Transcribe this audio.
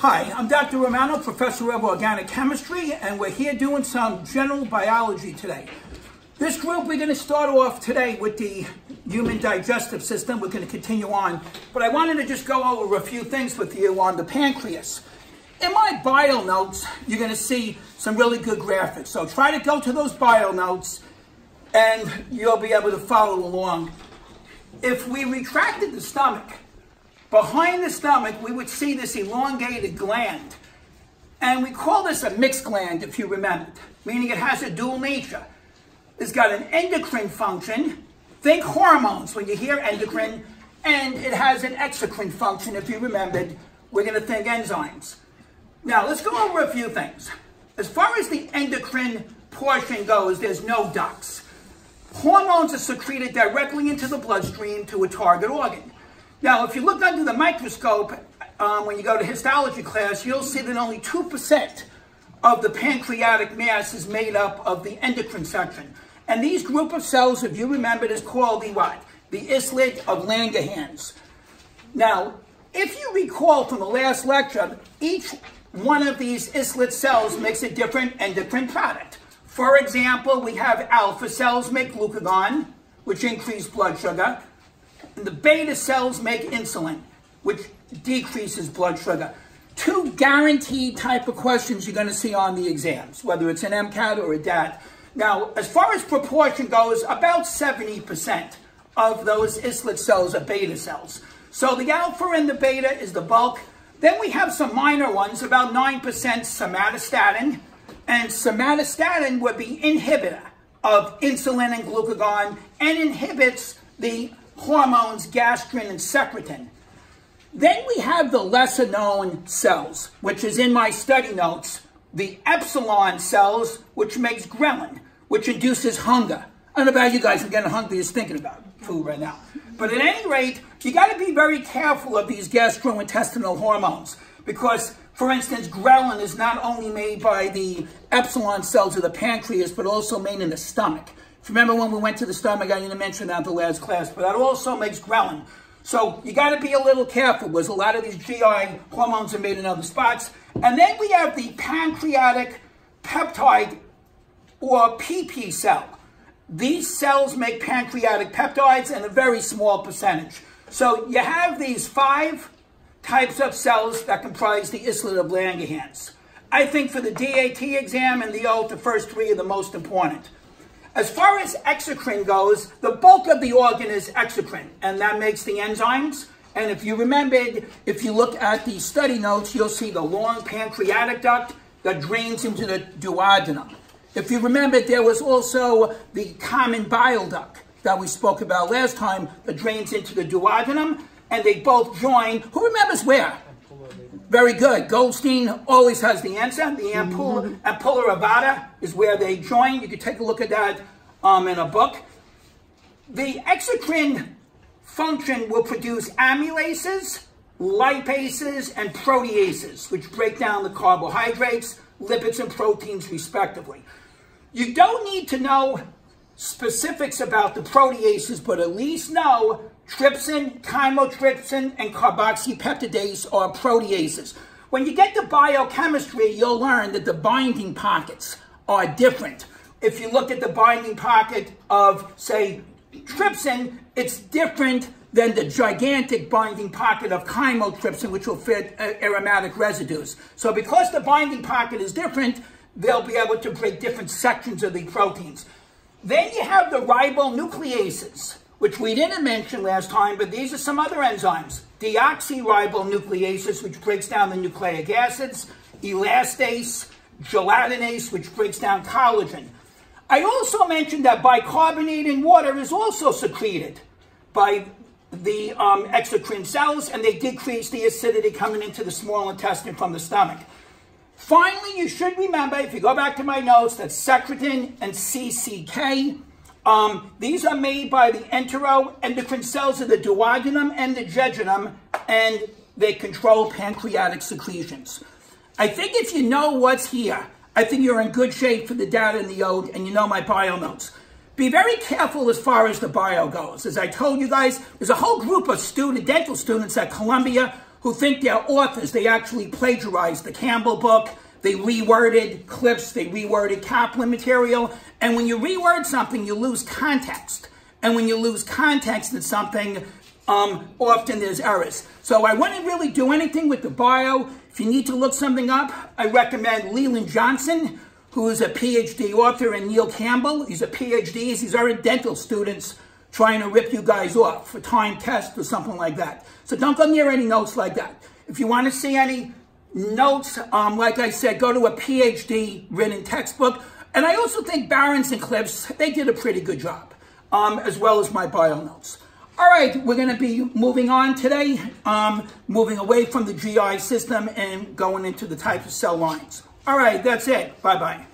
Hi, I'm Dr. Romano, Professor of Organic Chemistry, and we're here doing some general biology today. This group, we're going to start off today with the human digestive system. We're going to continue on, but I wanted to just go over a few things with you on the pancreas. In my bio notes, you're going to see some really good graphics. So try to go to those bio notes, and you'll be able to follow along. If we retracted the stomach, Behind the stomach, we would see this elongated gland. And we call this a mixed gland, if you remember, meaning it has a dual nature. It's got an endocrine function. Think hormones when you hear endocrine. And it has an exocrine function, if you remembered. We're going to think enzymes. Now, let's go over a few things. As far as the endocrine portion goes, there's no ducts. Hormones are secreted directly into the bloodstream to a target organ. Now, if you look under the microscope, um, when you go to histology class, you'll see that only 2% of the pancreatic mass is made up of the endocrine section. And these group of cells, if you remember, is called the what? The islet of Langerhans. Now, if you recall from the last lecture, each one of these islet cells makes a different endocrine product. For example, we have alpha cells make glucagon, which increase blood sugar. And the beta cells make insulin, which decreases blood sugar. Two guaranteed type of questions you're going to see on the exams, whether it's an MCAT or a DAT. Now, as far as proportion goes, about 70% of those islet cells are beta cells. So the alpha and the beta is the bulk. Then we have some minor ones, about 9% somatostatin. And somatostatin would be inhibitor of insulin and glucagon and inhibits the hormones, gastrin, and secretin. Then we have the lesser known cells, which is in my study notes, the epsilon cells, which makes ghrelin, which induces hunger. I don't know about you guys, I'm getting hungry just thinking about food right now. But at any rate, you got to be very careful of these gastrointestinal hormones because, for instance, ghrelin is not only made by the epsilon cells of the pancreas, but also made in the stomach. Remember when we went to the stomach, I didn't mention that in the last class, but that also makes ghrelin. So you got to be a little careful because a lot of these GI hormones are made in other spots. And then we have the pancreatic peptide or PP cell. These cells make pancreatic peptides in a very small percentage. So you have these five types of cells that comprise the islet of Langerhans. I think for the DAT exam and the OAT, the first three are the most important. As far as exocrine goes, the bulk of the organ is exocrine, and that makes the enzymes. And if you remembered, if you look at the study notes, you'll see the long pancreatic duct that drains into the duodenum. If you remember, there was also the common bile duct that we spoke about last time that drains into the duodenum, and they both join. Who remembers where? Very good. Goldstein always has the answer. The ampulla, mm-hmm. ampulla of Vater is where they join. You can take a look at that um, in a book. The exocrine function will produce amylases, lipases, and proteases, which break down the carbohydrates, lipids, and proteins respectively. You don't need to know specifics about the proteases, but at least know Trypsin, chymotrypsin, and carboxypeptidase are proteases. When you get to biochemistry, you'll learn that the binding pockets are different. If you look at the binding pocket of, say, trypsin, it's different than the gigantic binding pocket of chymotrypsin, which will fit uh, aromatic residues. So because the binding pocket is different, they'll be able to break different sections of the proteins. Then you have the ribonucleases which we didn't mention last time, but these are some other enzymes. Deoxyribonucleases, which breaks down the nucleic acids, elastase, gelatinase, which breaks down collagen. I also mentioned that bicarbonate in water is also secreted by the um, exocrine cells, and they decrease the acidity coming into the small intestine from the stomach. Finally, you should remember, if you go back to my notes, that secretin and CCK um, these are made by the enteroendocrine cells of the duodenum and the jejunum, and they control pancreatic secretions. I think if you know what's here, I think you're in good shape for the DAT and the OAT, and you know my bio notes. Be very careful as far as the bio goes. As I told you guys, there's a whole group of student, dental students at Columbia who think they're authors. They actually plagiarized the Campbell book. They reworded Cliffs. They reworded Kaplan material. And when you reword something, you lose context. And when you lose context in something, um, often there's errors. So I wouldn't really do anything with the bio. If you need to look something up, I recommend Leland Johnson, who is a PhD author, and Neil Campbell. He's a PhD. These are dental students trying to rip you guys off for time test or something like that. So don't go near any notes like that. If you want to see any notes, um, like I said, go to a PhD written textbook. And I also think Barron's and Cliffs, they did a pretty good job, um, as well as my bio notes. All right, we're going to be moving on today, um, moving away from the GI system and going into the types of cell lines. All right, that's it. Bye-bye.